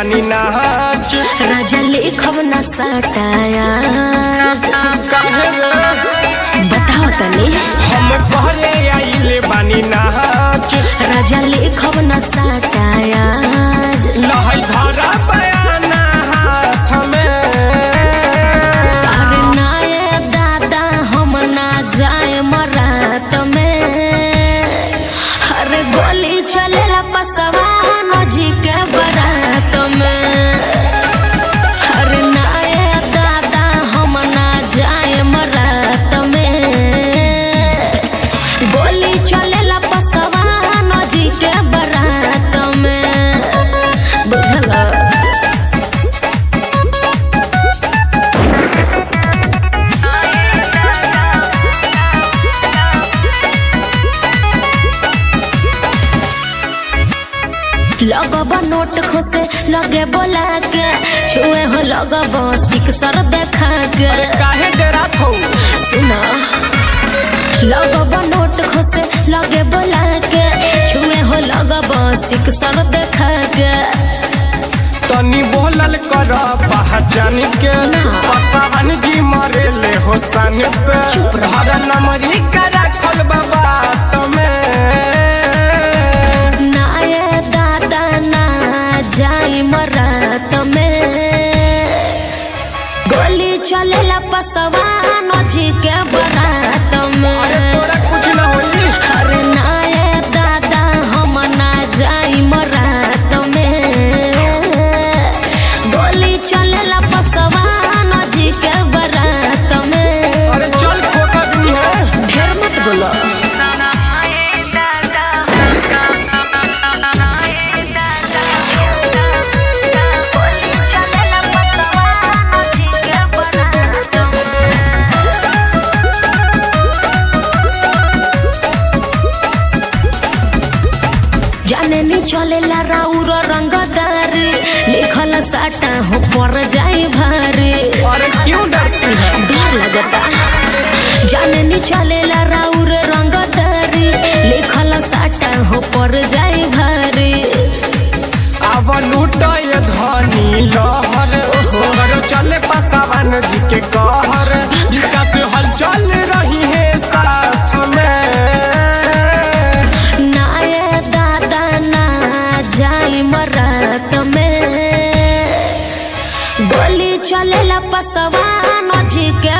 बानी नाच। राजा लिखब न सटाया काहे रे बताओ तनी। हम पहले आइले बानी नाच। राजा लिखब न सटाया लहै धरा बयाना हाथ में। अरे नाये दादा हम ना जाए मरात में। अरे गोली चलेला पसवान जी के बरात में लगब नोट खोसे लगे बोला के छुए हो लगब सिक सर देखा के। काहे डेरा थौ। सुना। लगब नोट खोसे लगे बोला के छुए हो लगब सिक सर देखा के। तनी बोलल कर पहचान के। पसावन चलेला पसवान जी के जाने नी चलेला राउर रंगदारी लिखल साटा हो पर जाए मरात में गोली चलेला पसवा जी के